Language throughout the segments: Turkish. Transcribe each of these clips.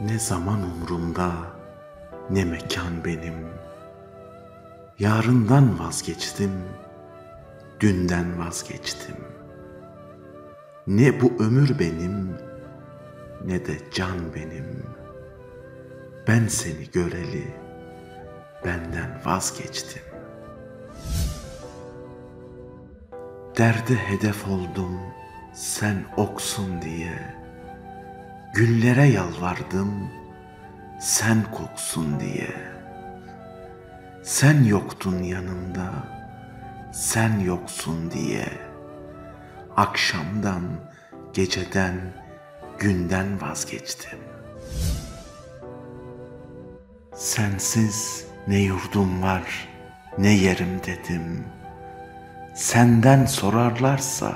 Ne zaman umrumda, ne mekan benim. Yarından vazgeçtim, dünden vazgeçtim. Ne bu ömür benim, ne de can benim. Ben seni göreli, benden vazgeçtim. Derde hedef oldum, sen oksun diye.'' Güllere yalvardım sen koksun diye. Sen yoktun yanımda, sen yoksun diye. Akşamdan, geceden, günden vazgeçtim. Sensiz ne yurdum var, ne yerim dedim. Senden sorarlarsa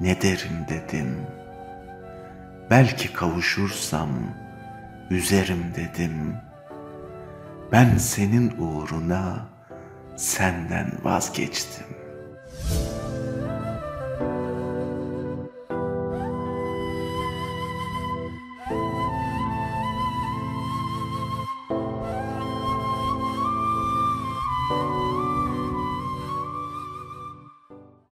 ne derim dedim.'' Belki kavuşursam üzerim dedim. Ben senin uğruna senden vazgeçtim.